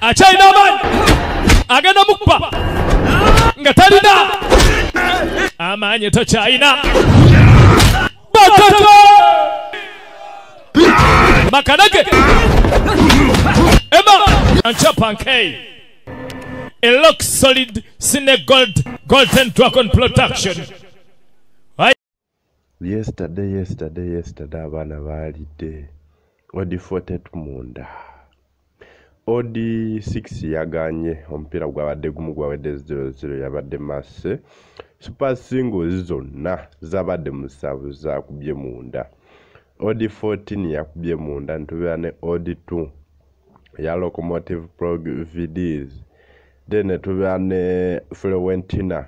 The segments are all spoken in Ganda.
akyalina amaanyi agenda mukuba nga talina amaanyi tokyalina bataka makanage ema. Anchapankei a lock solid sine gold golden dragon production yesterday yesterday yesterday abaana baalidde odi 40 munda odi 6 yaganye omupiira gwabadde gumu gwawedde 00 yabadde masse super singles zonna zabadde musanvu zakubye munda. Odi 14 yakubye munda nitubeera ne odi 2 ya locomotive prog vds then netubeera ne flowentina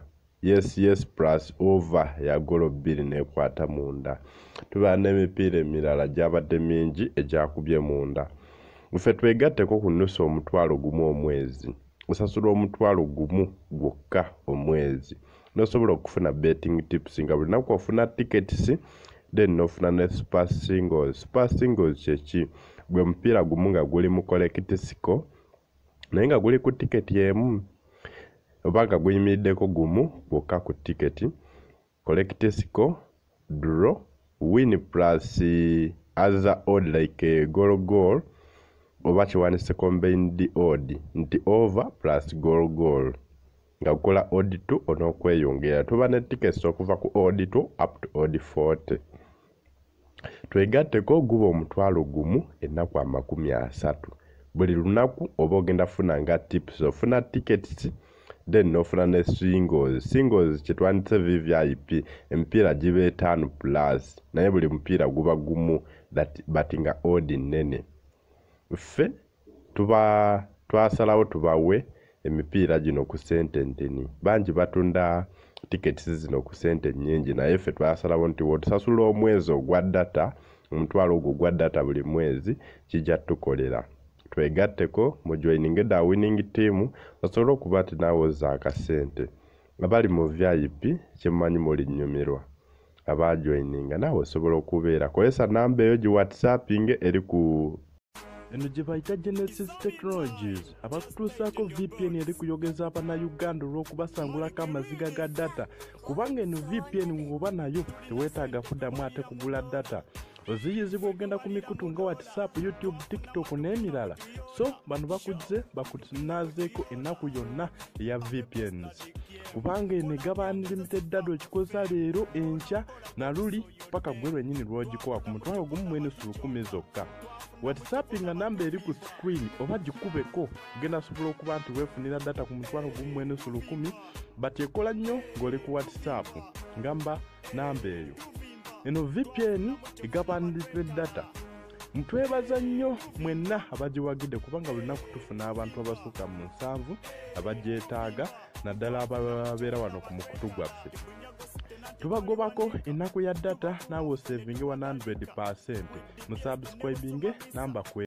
yes yes plus over ya golo bbiri nekwata munda. Tubeera n'emipiira emirala gyabadde mingi egyakubye munda ffe twegatteko ku nusu omutwalo gumu omwezi osasula omutwalo gumu gwokka omwezi. Nosobola okufuna betting tips nga buli naku ofuna tickets then nofuna ne super singles. Super singles kyeki gwe mupiira gumu nga guli mu kolekitisico naye nga guli ku tiketi emu oba nga guyimiriddeko gumu gwokka ku tiketi kolekitisico draw win plus other odd like gol gol oba kiwanise combined odd nti over plus gol gol nga gukola odd 2 onookweyongera. Tuba ne tickets okuva ku odd 2 up to odd 40 twegatteko guba omutwalo gumu ennaku amakumi asatu. Buli lunaku oba ogenda funa nga tips ofuna tickets then nofuna ne singles. Singles kyetwandise vvip emipiira giba etaano plus. Naye buli mupiira guba gumu that but nga odi nnene ffe tuba twasalawo tubawe emipiira gino ku sente ntini. Bangi batunda tikets zino ku sente nnyingi naye ffe twasalawo nti wotusasula omwezi ogwa data omutwalo ogwo gwa data buli mwezi kijja tukolera. Twegatteko mu joininge da winning team osobole okuba nti naawe ozza akasente. Abali mu vip kyemmanyi mulinyumirwa abajoininga naawe osobola okubeera. Kozesa namba eyo gi whatsapping eri ku eno gye bayita genesis technologies abakutuusaako vpn eri kuyogeza abannayuganda olw'okubasangulako amaziga ga data kubanga eno vpn bw'oba nayo teweetaaga kuddamu ate kugula data oziyizibwa ogenda ku mikutu nga whatsapp youtube tiktok n'emirala. So bano bakuzze bakunazeeko ennaku yonna eya vpns kubanga eno egaba unlimited data okikoza leero enkya naluli paka gwe lwennyini lwogikowa ku mutwalo gumu mwene sulukumi zokka. Whatsapp nga namba eri ku screen oba gikubeko genda sobola okuba nti weefunira data ku mutwalo gumu mwene sulukumi but ekola nnyo ng'oli ku whatsapp. Ngamba namba eyo eno vpn egaba unlimited data. Mutwebaza nnyo mwenna abagiwagidde kubanga lunaku tufuna abantu abasukka mu nsanvu abagyetaaga naddala ababeera wano ku mukutu gwaffe. Tubagobako ennaku ya data naawe osevinge 100 musubscribinge namba kwe